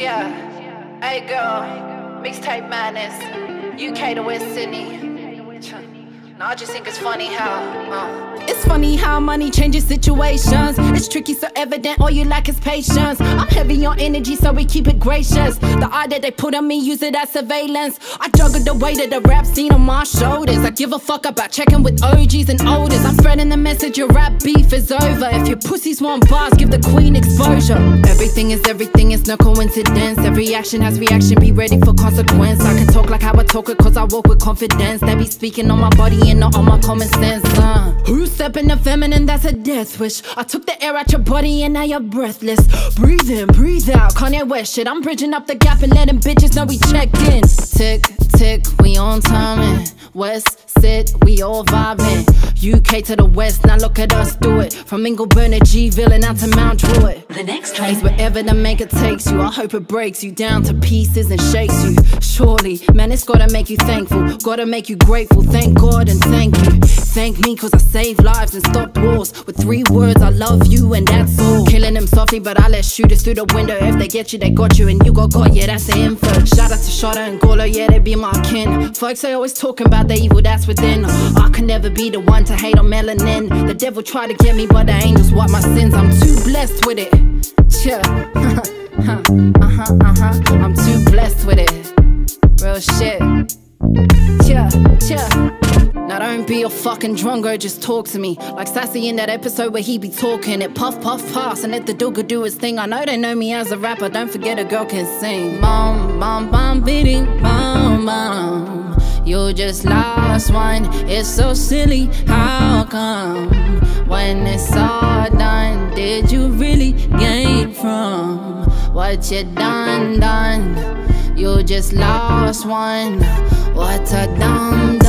Yeah. A.Girl, mixtape madness. UK to West Sydney. I just think it's funny how. Uh. It's funny how money changes situations. It's tricky, so evident all you lack is patience. I'm heavy on energy, so we keep it gracious. The eye that they put on me, use it as surveillance. I juggle the weight of the rap scene on my shoulders. I give a fuck about checking with OGs and olders. I'm spreading the message your rap beef is over. If your pussies want bars, give the queen exposure. Everything is everything, it's no coincidence. Every action has reaction, be ready for consequence. I can talk like how I talk it, cause I walk with confidence. They be speaking on my body and not on my common sense. Uh. Stepping the feminine? That's a death wish. I took the air out your body and now you're breathless. Breathe in, breathe out. Kanye West shit. I'm bridging up the gap and letting bitches know we checked in. Tick, tick, we on timing. West sit, we all vibing. UK to the west, now look at us do it. From Ingleburn to G-Ville and out to Mount Druitt. The next train. Wherever the maker takes you. I hope it breaks you down to pieces and shakes you. Surely, man, it's gotta make you thankful. Gotta make you grateful. Thank God and thank you. Thank me, cause I saved lives and stopped wars. With three words, I love you and that's all. Killing them softly, but I let shooters through the window. If they get you, they got you, and you got got, yeah, that's the info. Shout out to Shada and Golo, yeah, they be my kin. Folks, they always talking about the evil that's within. I can never be the one to hate on melanin. The devil tried to get me, but the angels wipe my sins. I'm too blessed with it. Yeah. uh huh, uh huh. I'm too blessed with it. Real shit. Be a fucking drungo, just talk to me. Like Sassy in that episode where he be talking it puff puff pass and let the dooga do his thing. I know they know me as a rapper, don't forget a girl can sing. Bum bum bum beating bum bum. You just lost one, it's so silly. How come when it's all done, did you really gain from what you done done? You just lost one. What a dumb